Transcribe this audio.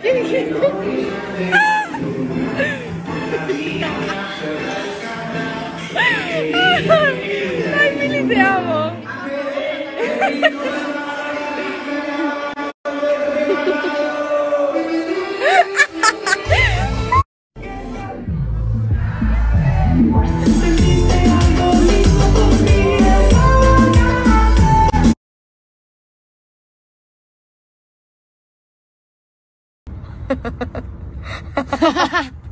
Ay, Mili, te amo. 哈，哈哈，哈哈，哈哈。